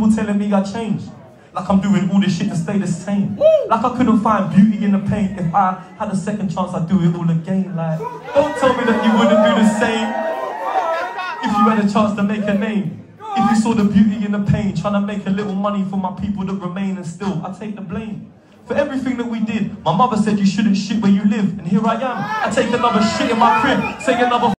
people telling me I changed. Like I'm doing all this shit to stay the same. Like I couldn't find beauty in the pain. If I had a second chance, I'd do it all again. Like, don't tell me that you wouldn't do the same. If you had a chance to make a name. If you saw the beauty in the pain, trying to make a little money for my people that remain, and still I take the blame. For everything that we did, my mother said you shouldn't shit where you live, and here I am. I take another shit in my crib, say another